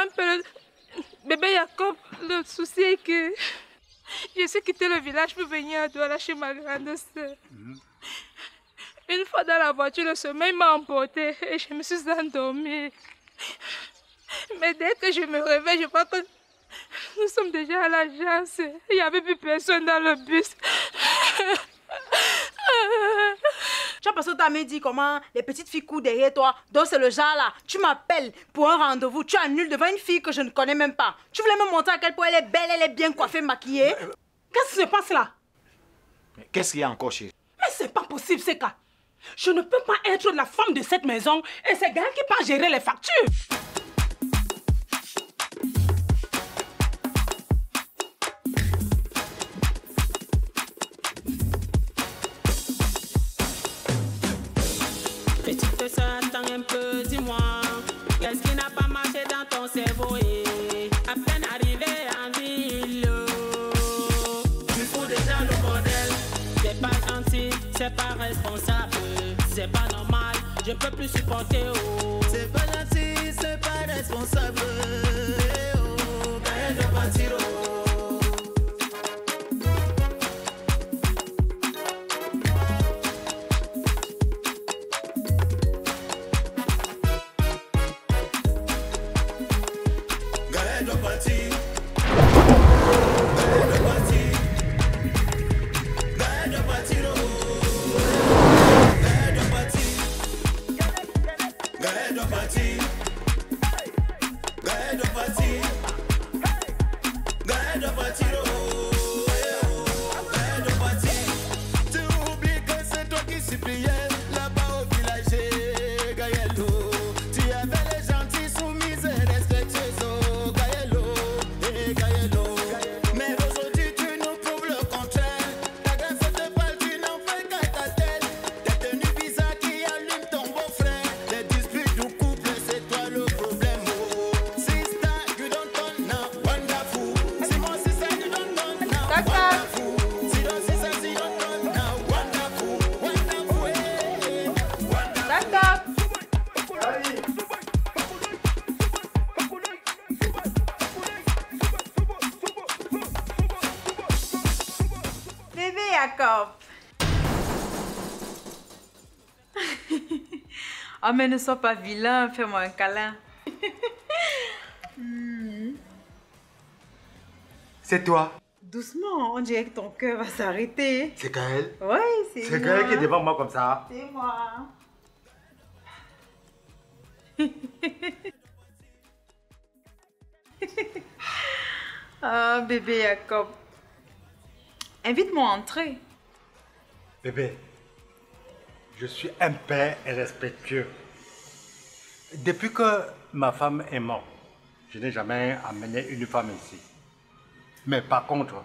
un peu... Bébé Jacob, le souci est que je suis quitté le village pour venir à Douala chez ma grande soeur. Une fois dans la voiture, le sommeil m'a emporté et je me suis endormie. Mais dès que je me réveille, je vois que nous sommes déjà à l'agence. Il n'y avait plus personne dans le bus. Tu as passé ta dit comment les petites filles courent derrière toi. Donc c'est le genre là. Tu m'appelles pour un rendez-vous. Tu annules devant une fille que je ne connais même pas. Tu voulais me montrer à quel point elle est belle, elle est bien coiffée, maquillée. Qu'est-ce qui se passe là? Qu'est-ce qu'il y a encore chez Mais c'est pas possible, c'est cas. Je ne peux pas être la femme de cette maison et c'est gars qui pas gérer les factures. Je peux plus supporter. Oh. C'est pas gentil, c'est pas responsable. Eh oh, Gaël doit partir, oh. Oh, mais ne sois pas vilain, fais-moi un câlin. Hmm. C'est toi Doucement, on dirait que ton cœur va s'arrêter. C'est Gaël Oui, c'est C'est. Gaël qui est devant moi comme ça. C'est moi. Ah, bébé Jacob. Invite-moi à entrer. Bébé, je suis un père respectueux. Depuis que ma femme est morte, je n'ai jamais amené une femme ici. Mais par contre,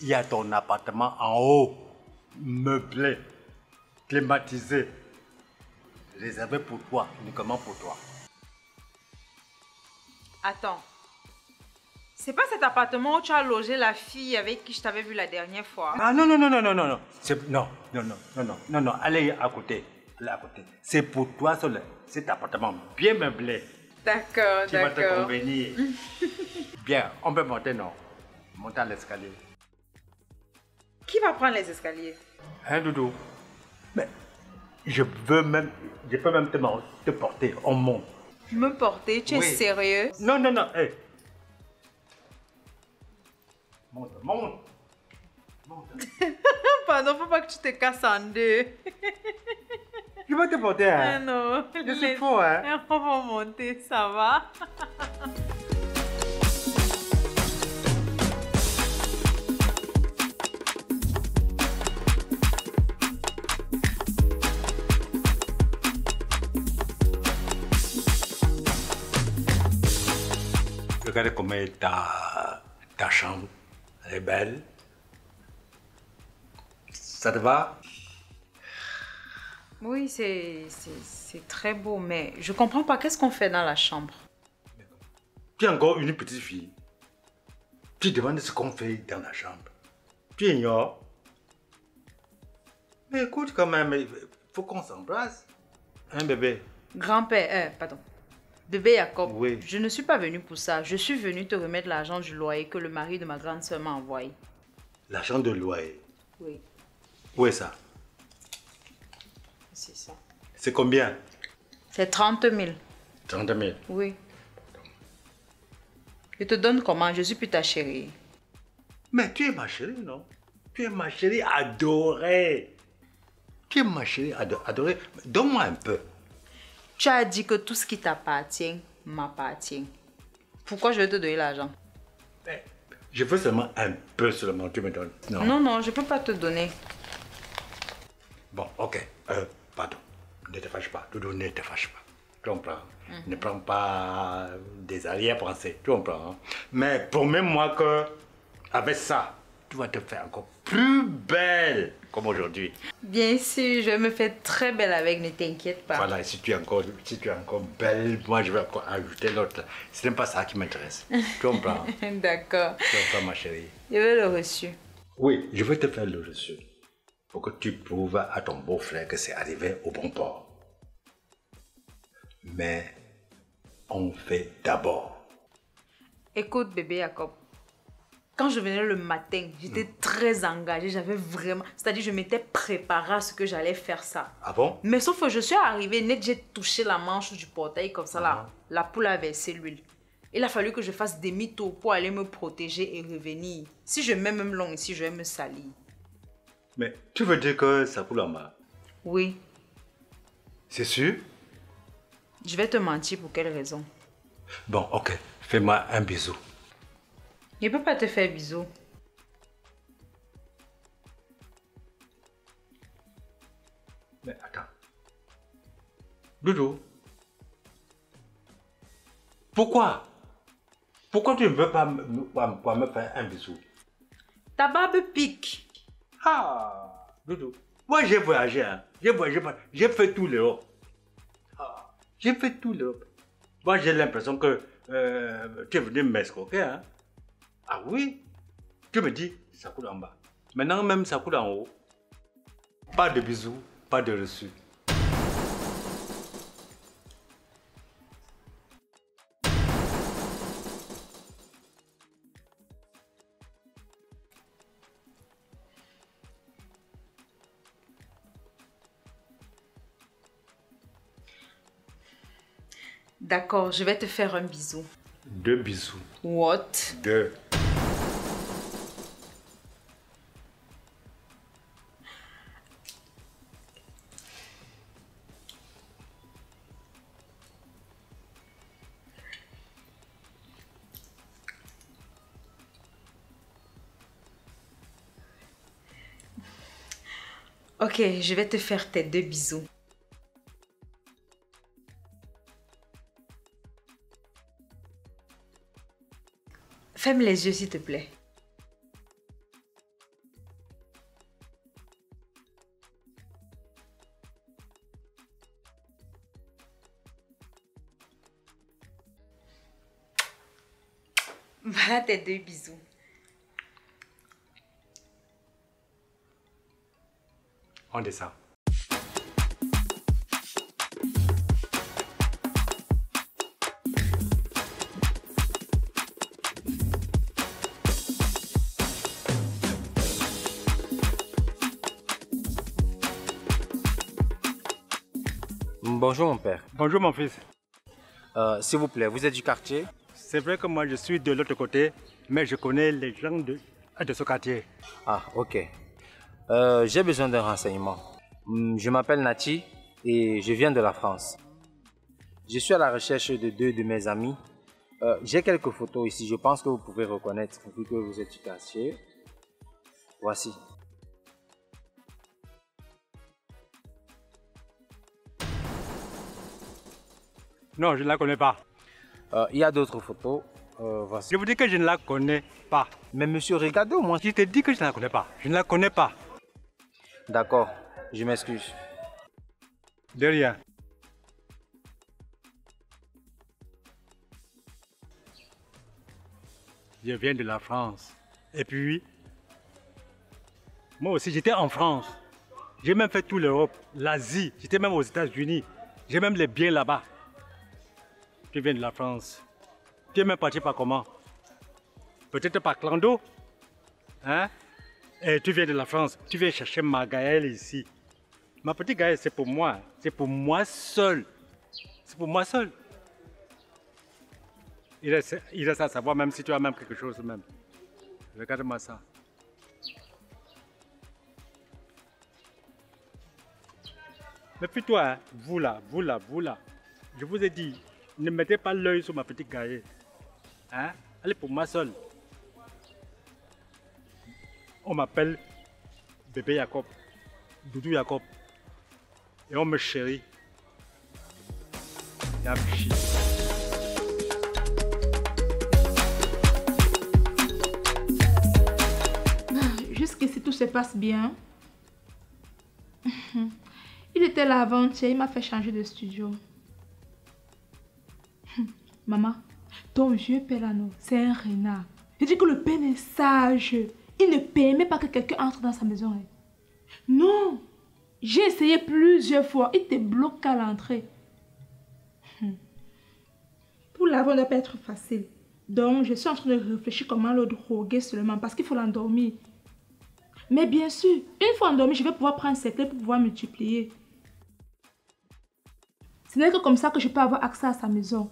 il y a ton appartement en haut, meublé, climatisé, réservé pour toi, uniquement pour toi. Attends. C'est pas cet appartement où tu as logé la fille avec qui je t'avais vu la dernière fois. Ah non, non, non, non, non, non, non. Non, non, non, non, non, non, non, allez à côté. Allez à côté. C'est pour toi seul. Cet appartement bien meublé. D'accord, qui va te d'accord. convenir. Bien, on peut monter, non Monter à l'escalier. Qui va prendre les escaliers Hein, Doudou Mais je veux même, je peux même te, te porter, on monte. Me porter, tu es Oui. sérieux Non, non, non, hé. Monte, monte. Pardon, faut pas que tu te casses en deux. Je vais te porter, Ah hein. non. Je suis faux, hein. On Elle est belle. Ça te va? Oui, c'est très beau, mais je comprends pas. Qu'est-ce qu'on fait dans la chambre? Tu es encore une petite fille. Tu demandes ce qu'on fait dans la chambre. Tu ignores. Mais écoute quand même, il faut qu'on s'embrasse. Hein bébé? Grand-père, euh, pardon. Bébé Jacob, Oui. je ne suis pas venue pour ça. Je suis venue te remettre l'argent du loyer que le mari de ma grande soeur m'a envoyé. L'argent de loyer. Oui, Où est ça? C'est ça. C'est combien? C'est 30 000. 30 000. Oui. Je te donne comment? Je suis plus ta chérie. Mais tu es ma chérie, non? Tu es ma chérie adorée. Tu es ma chérie ado- adorée. Donne-moi un peu. Tu as dit que tout ce qui t'appartient m'appartient. Pourquoi je vais te donner l'argent? Mais Je veux seulement un peu seulement, tu me donnes. Non. Non, non, je peux pas te donner. Bon, ok. Euh, pardon. Ne te fâche pas. Doudou, ne te fâche pas. Tu comprends? Ne prends pas des arrière-pensées. Tu comprends? Hein? Mais promets-moi que avec ça, tu vas te faire encore plus belle comme aujourd'hui. Bien sûr, je vais me faire très belle avec, ne t'inquiète pas. Voilà, et si tu es encore, si tu es encore belle, moi je vais encore ajouter l'autre. Ce n'est pas ça qui m'intéresse. Tu comprends? D'accord. Tu comprends, ma chérie? Je veux le reçu. Oui, je vais te faire le reçu. Pour que tu prouves à ton beau-frère que c'est arrivé au bon port. Mais on fait d'abord. Écoute, bébé Jacob. Quand je venais le matin, j'étais très engagée. J'avais vraiment. C'est-à-dire, je m'étais préparée à ce que j'allais faire ça. Ah bon? Mais sauf que je suis arrivée, net, j'ai touché la manche du portail comme ça là. La poule a versé l'huile. Il a fallu que je fasse demi-tour pour aller me protéger et revenir. Si je mets même long ici, je vais me salir. Mais tu veux dire que ça coule en bas? Oui, C'est sûr? Je vais te mentir pour quelle raison? Bon, ok. Fais-moi un bisou. Je ne peux pas te faire bisous. Mais attends. Doudou. Pourquoi? Pourquoi tu ne veux pas me, pas- pas me faire un bisou? Ta barbe pique. Ah, Doudou. Moi, j'ai voyagé. Hein. J'ai voyagé. J'ai fait tout l'Europe. Ah, j'ai fait tout l'Europe. Moi, j'ai l'impression que euh, tu es venu m'escroquer. Hein. Ah oui? Tu me dis, ça coule en bas? Maintenant, même ça coule en haut. Pas de bisous, pas de reçu. D'accord, je vais te faire un bisou. Deux bisous. What? Deux. Ok, je vais te faire tes deux bisous. Ferme les yeux, s'il te plaît. Voilà tes deux bisous. Bonjour mon père. Bonjour mon fils. Euh, S'il vous plaît, vous êtes du quartier? C'est vrai que moi je suis de l'autre côté, mais je connais les gens de, de ce quartier. Ah, ok. Euh, J'ai besoin d'un renseignement. Hum, Je m'appelle Nati et je viens de la France. Je suis à la recherche de deux de mes amis. Euh, J'ai quelques photos ici, je pense que vous pouvez reconnaître vu que vous êtes quartier. Voici. Non, je ne la connais pas. Euh, il y a d'autres photos. Euh, voici. Je vous dis que je ne la connais pas. Mais monsieur, regardez au moins. Je te dis que je ne la connais pas. Je ne la connais pas. D'accord, je m'excuse. De. Je viens de la France. Et puis, moi aussi j'étais en France. J'ai même fait toute l'Europe, l'Asie. J'étais même aux États-Unis. J'ai même les biens là-bas. tu viens de la France. Tu es même parti par comment? Peut-être par clando Hein? Et tu viens de la France, tu viens chercher ma Gaëlle ici. Ma petite Gaëlle, c'est pour moi. C'est pour moi seul. C'est pour moi seul. Il reste, il reste à savoir même si tu as même quelque chose même. Regarde-moi ça. Mais puis toi, hein, vous là, vous là, vous là, je vous ai dit, ne mettez pas l'œil sur ma petite Gaëlle. Hein? Elle est pour moi seule. On m'appelle bébé Jacob, Doudou Jacob. Et on me chérit. Yamchi. Jusqu'ici, tout se passe bien. Il était là avant-hier, il m'a fait changer de studio. Maman, ton vieux Pélano, c'est un renard. Il dit que le père est sage. Il ne permet pas que quelqu'un entre dans sa maison. hein. Non, j'ai essayé plusieurs fois. Il te bloque à l'entrée. Pour l'avoir ne doit pas être facile. Donc, je suis en train de réfléchir comment le droguer seulement parce qu'il faut l'endormir. Mais bien sûr, une fois endormi, je vais pouvoir prendre ses clés pour pouvoir multiplier. Ce n'est que comme ça que je peux avoir accès à sa maison.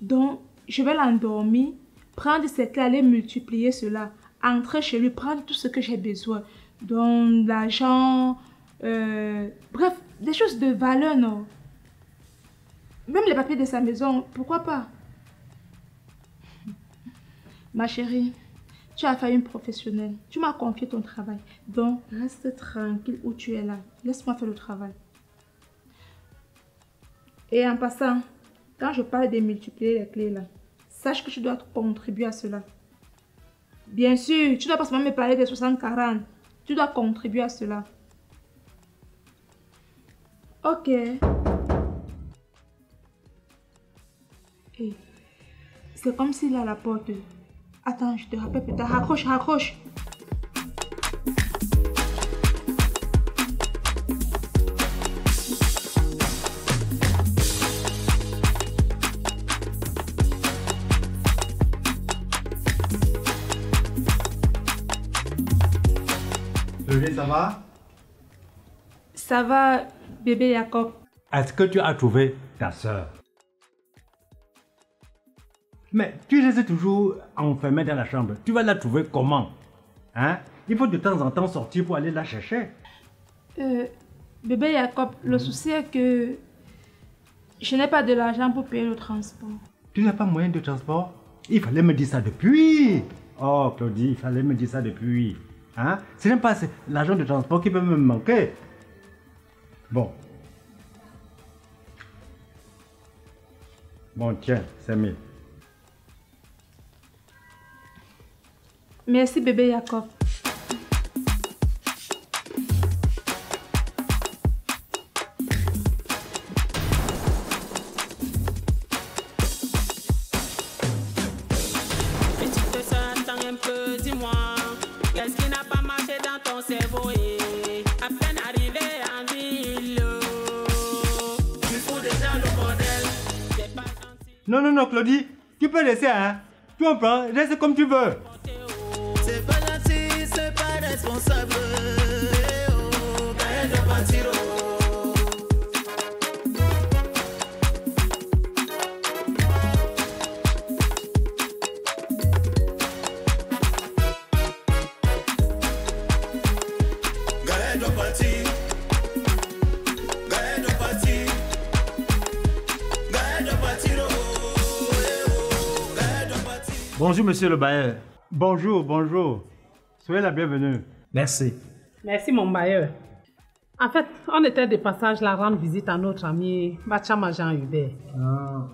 Donc, je vais l'endormir, prendre ses clés, aller multiplier cela, entrer chez lui, prendre tout ce que j'ai besoin. Donc, l'argent, euh, bref, des choses de valeur, non. Même les papiers de sa maison, pourquoi pas Ma chérie, tu as fait une professionnelle. Tu m'as confié ton travail. Donc, reste tranquille où tu es là. Laisse-moi faire le travail. Et en passant, quand je parle de multiplier les clés là, sache que tu dois contribuer à cela. Bien sûr, tu dois pas seulement me parler des 60-40. Tu dois contribuer à cela. Ok. Hey, c'est comme s'il est à la porte. Attends, je te rappelle peut-être. Raccroche, raccroche. Bébé, ça va? Ça va, bébé Jacob Est-ce que tu as trouvé ta soeur Mais tu restes toujours enfermé dans la chambre. Tu vas la trouver comment? Hein? Il faut de temps en temps sortir pour aller la chercher. Euh, bébé Jacob, le souci est que je n'ai pas de l'argent pour payer le transport. Tu n'as pas moyen de transport? Il fallait me dire ça depuis. Oh, Claudie, il fallait me dire ça depuis. Hein? Ce n'est pas l'argent de transport qui peut me manquer. Bon. Bon, tiens, 5000. Merci bébé Jacob. Non, non, Claudie, tu peux laisser, hein Tu en prends, reste comme tu veux. Bonjour, monsieur le bailleur. Bonjour, bonjour. Soyez la bienvenue. Merci. Merci, mon bailleur. En fait, on était de passage là rendre visite à notre ami Bachama Jean Hubert.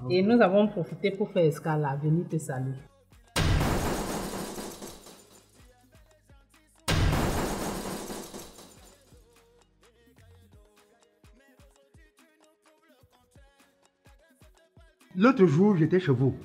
Et nous avons profité pour faire escale à venir te saluer. L'autre jour, j'étais chez vous.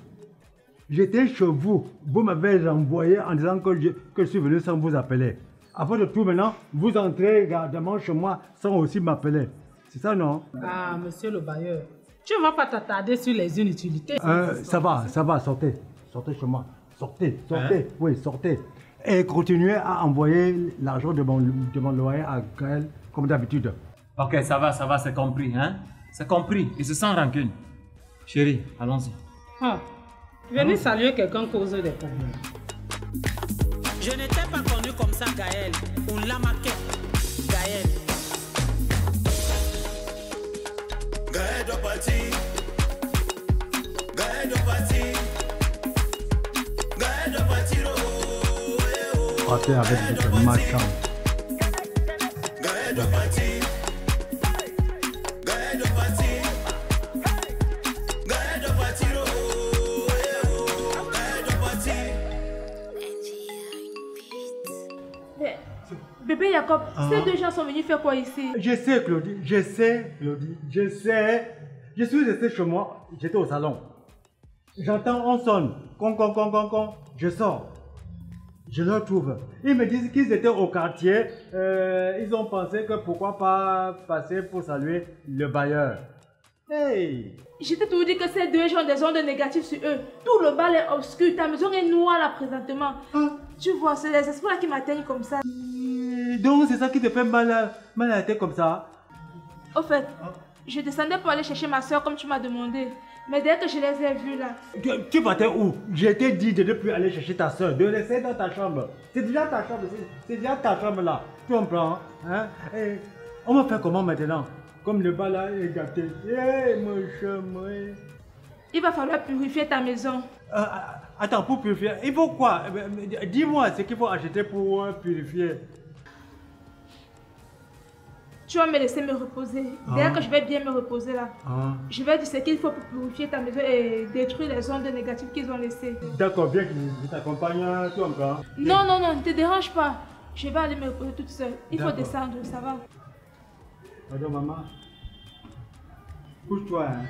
J'étais chez vous. Vous m'avez envoyé en disant que je, que je suis venu sans vous appeler. Après de tout, maintenant, vous entrez gardement chez moi sans aussi m'appeler. C'est ça, non? Ah, monsieur le bailleur, Tu ne vas pas t'attarder sur les inutilités. Euh, ça va, ça va, sortez. Sortez chez moi. Sortez, sortez. Oui, sortez. Et continuez à envoyer l'argent de mon, de mon loyer à Gaël comme d'habitude. Ok, ça va, ça va, c'est compris, hein? C'est compris, et c'est sans rancune. Chérie, allons-y. Ah, venez saluer quelqu'un cause des problèmes. Je n'étais pas connu comme ça, Gaël. On l'a marqué. Gaël. Gaël doit partir. Gaël doit partir. Gaël doit partir. Oh, eh, oh. Partez avec votre. Jacob, Ah. ces deux gens sont venus faire quoi ici? Je sais, Claudie, je sais, Claudie, je sais. Je suis resté chez moi, j'étais au salon. J'entends, on sonne, con, con, con, con, con, je sors. Je leur trouve. Ils me disent qu'ils étaient au quartier, euh, ils ont pensé que pourquoi pas passer pour saluer le bailleur. Hey! Je t'ai toujours dit que ces deux gens ont des ondes négatives sur eux. Tout le bal est obscur, ta maison est noire là présentement. Ah. Tu vois, c'est les esprits là qui m'atteignent comme ça. Donc c'est ça qui te fait mal à, mal à la tête comme ça? Au fait, je descendais pour aller chercher ma soeur comme tu m'as demandé. Mais dès que je les ai vus là, Tu, tu partais où? Je t'ai dit de ne plus aller chercher ta soeur, de laisser dans ta chambre. C'est déjà ta chambre, c'est- déjà ta chambre là. Tu comprends hein? Et On va faire comment maintenant? Comme le bas là est gâté. Eh, mon chemin. Euh, il va falloir purifier ta maison. attends, pour purifier, il faut quoi? Euh, euh, Dis-moi ce qu'il faut acheter pour euh, purifier. Tu vas me laisser me reposer. Dès Ah. que je vais bien me reposer là, Ah. je vais dire ce qu'il faut pour purifier ta maison et détruire les ondes négatives qu'ils ont laissées. D'accord, bien que je t'accompagne, tu comprends Non, non, non, ne te dérange pas. Je vais aller me reposer toute seule. Il faut descendre, ça va. Pardon, maman. Couche-toi. Hein.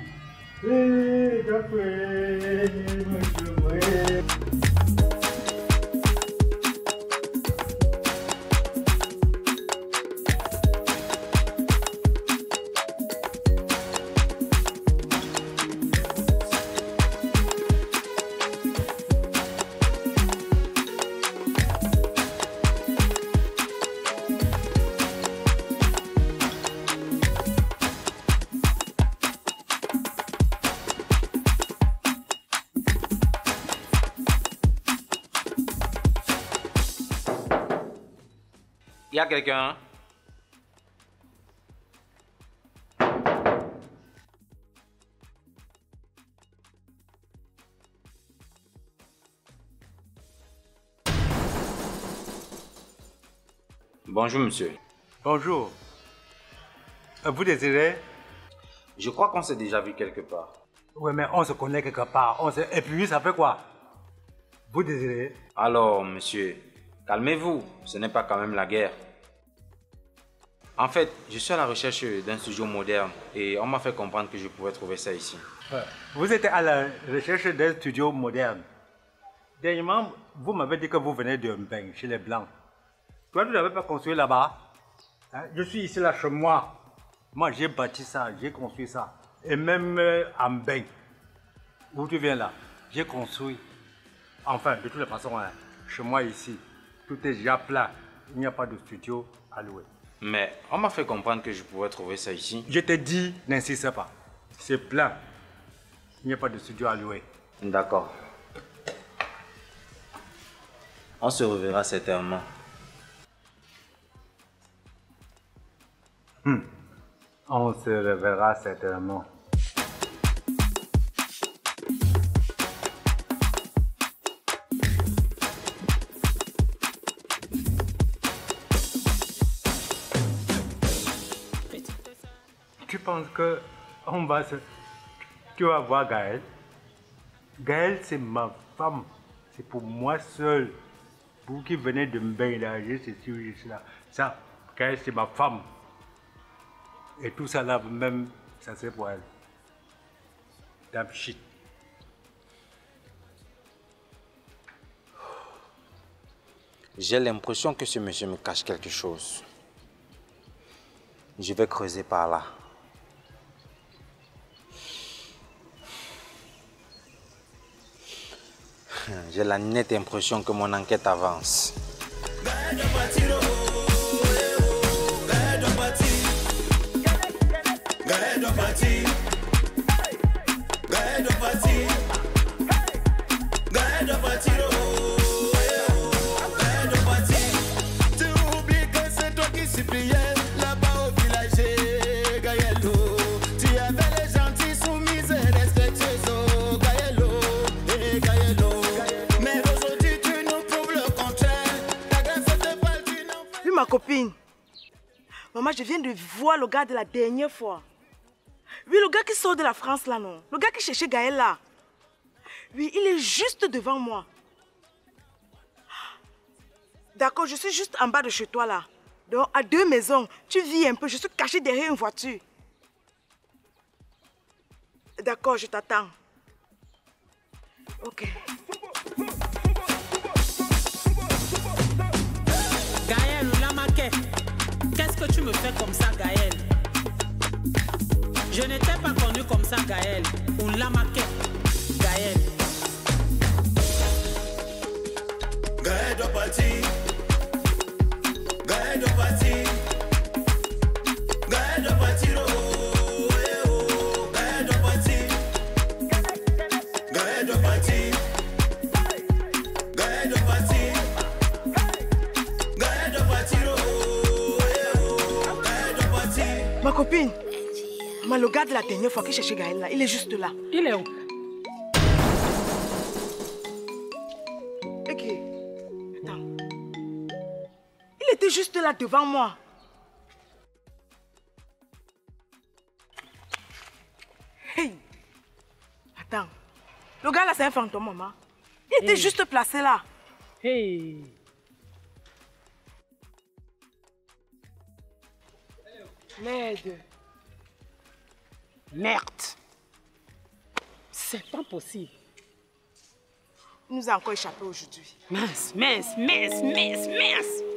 Il y a quelqu'un Bonjour, monsieur. Bonjour. Euh, Vous désirez Je crois qu'on s'est déjà vu quelque part. Oui, mais on se connaît quelque part. On se... Et puis, ça fait quoi? Vous désirez Alors, monsieur, calmez-vous. Ce n'est pas quand même la guerre. En fait, je suis à la recherche d'un studio moderne et on m'a fait comprendre que je pouvais trouver ça ici. Vous êtes à la recherche d'un studio moderne. Dernièrement, vous m'avez dit que vous venez de Mbeng, chez les Blancs. Toi, tu n'avais pas construit là-bas Hein, Je suis ici, là, chez moi. Moi, j'ai bâti ça, j'ai construit ça. Et même euh, à Mbeng, où tu viens là, j'ai construit. Enfin, de toutes les façons, hein, chez moi ici, tout est déjà plat. Il n'y a pas de studio à louer. Mais on m'a fait comprendre que je pouvais trouver ça ici. Je te dis, n'insiste pas. C'est plein. Il n'y a pas de studio à louer. D'accord. On se reverra certainement. On se reverra certainement. Tu penses que on va se... Tu vas voir Gaël Gaël, c'est ma femme. C'est pour moi seul. Vous qui venez de me mélanger, je suis là. Ça, Gaël, c'est ma femme. Et tout ça là, même, ça c'est pour elle. Damn shit. J'ai l'impression que ce monsieur me cache quelque chose. Je vais creuser par là. J'ai la nette impression que mon enquête avance. Maman, je viens de voir le gars de la dernière fois. Oui, le gars qui sort de la France là, non. Le gars qui cherchait Gaël là. Oui, il est juste devant moi. D'accord, je suis juste en bas de chez toi là. Donc, à deux maisons, tu vis un peu. Je suis caché derrière une voiture. D'accord, je t'attends. Ok. Comme ça, Gaël Je n'étais pas connu comme ça, Gaël. Oulamaké, Gaël. Gaël doit partir. Copine, mais le gars de la dernière fois qui cherchait Gaël là, il est juste là. Il est où? Ok. Attends. Il était juste là devant moi. Hey. Attends. Le gars là, c'est un fantôme, maman. Il était juste placé là. Hey. Merde. Merde. C'est pas possible. Il nous a encore échappé aujourd'hui. Mince, mince, mince, mince, mince.